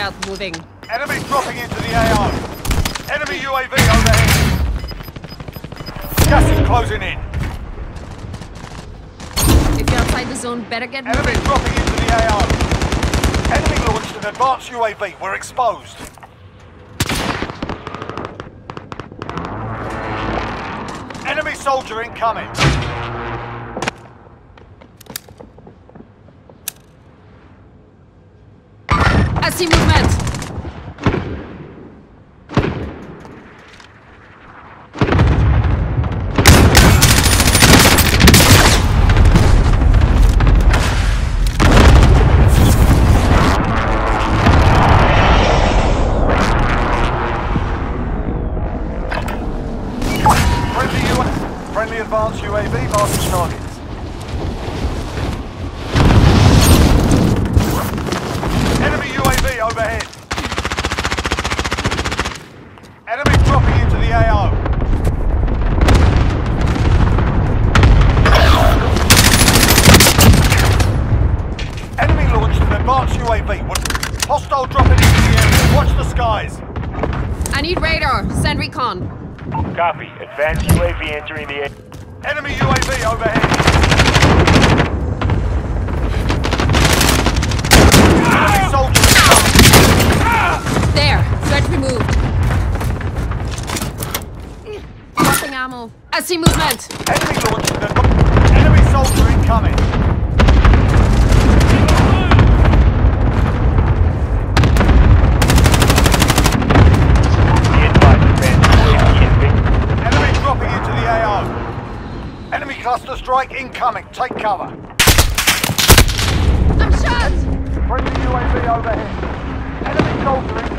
Workout moving. Enemy dropping into the AO. Enemy UAV overhead. Gas is closing in. If you're outside the zone, better get Enemy moving. dropping into the AO. Enemy launched an advanced UAV. We're exposed. Enemy soldier incoming. I see skies. I need radar. Send recon. Copy. Advanced UAV entering the area. Enemy UAV overhead. Enemy soldier. There. Threat removed. Dropping ammo. I see movement. Enemy launched an Enemy soldier incoming. Be advised, advanced UAV inbound. Enemy dropping into the AO. Enemy cluster strike incoming. Take cover. I'm shot. Friendly UAV overhead. Enemy soldier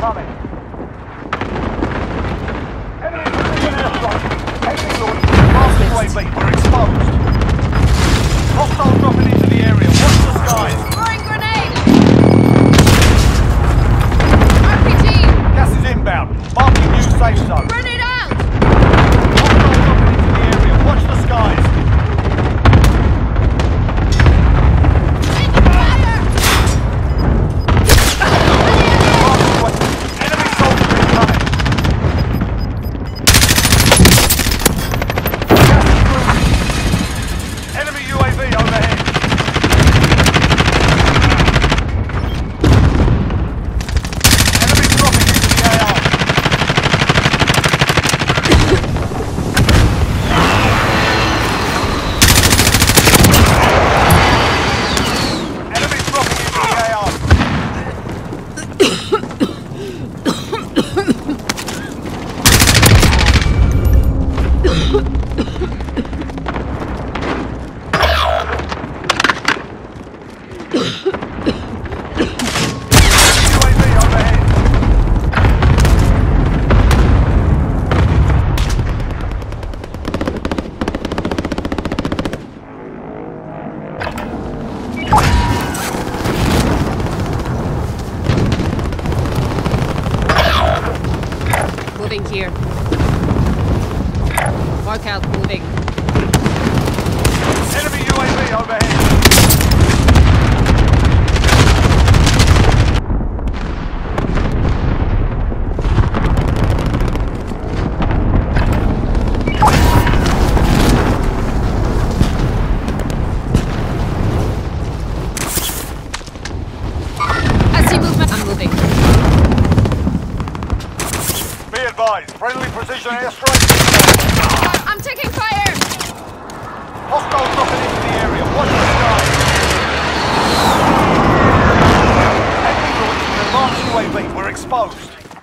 exposed.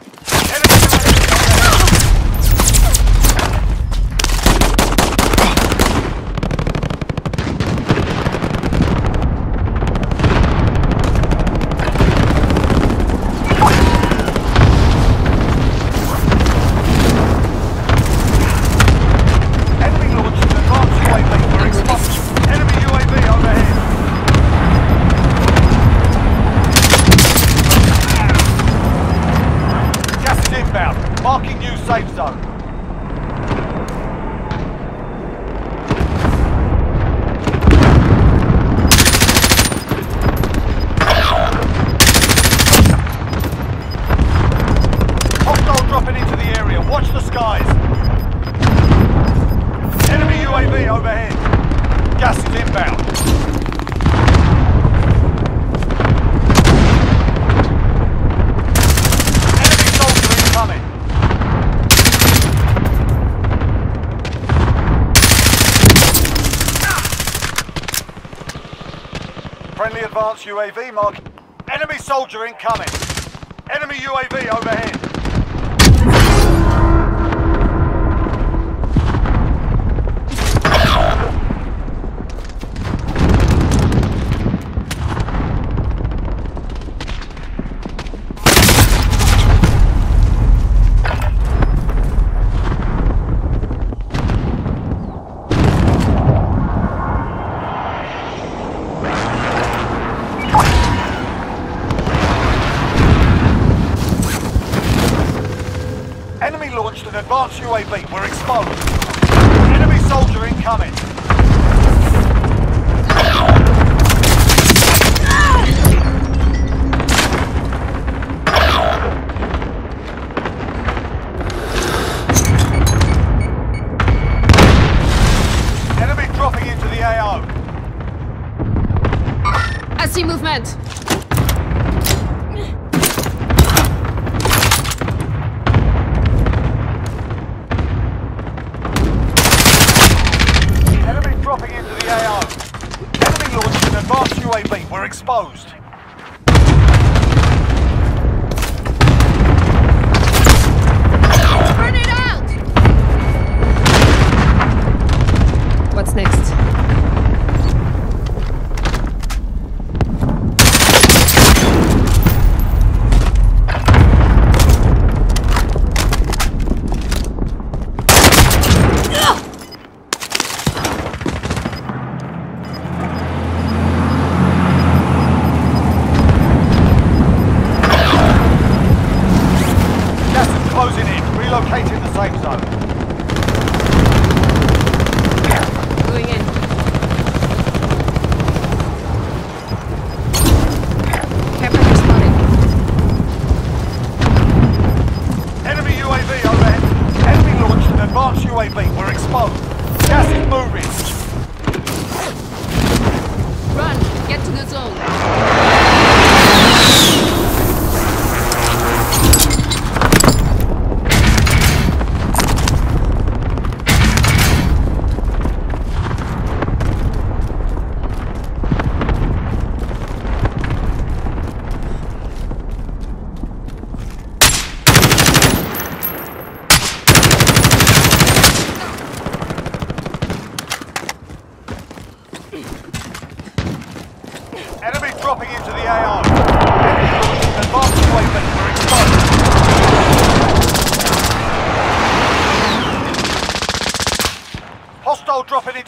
safe zone. Hostile dropping into the area. Watch the skies. Enemy UAV overhead. Gas is inbound. Advanced UAV mark. Enemy soldier incoming. Enemy UAV overhead. Enemy launched an advanced UAV. We're exposed. Enemy soldier incoming. Enemy dropping into the AO. I see movement. Enemy dropping into the AO. Enemy launched an advanced We're exposed.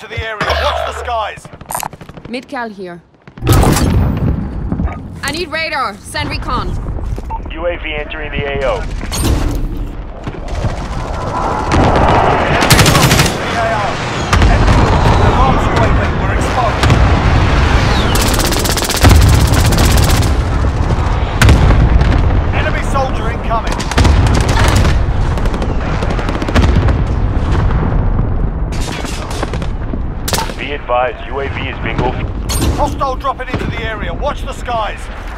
Hostile dropping into the area. Watch the skies. Midcal here. I need radar. Send recon. UAV entering the AO. The AO. Enemy launched an advanced UAV. We're exposed. Enemy soldier incoming. Be advised, UAV is bingo. Hostile dropping into the area. Watch the skies.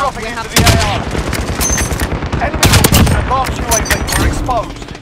Dropping into the AR. Enemy marked UAV. We're exposed.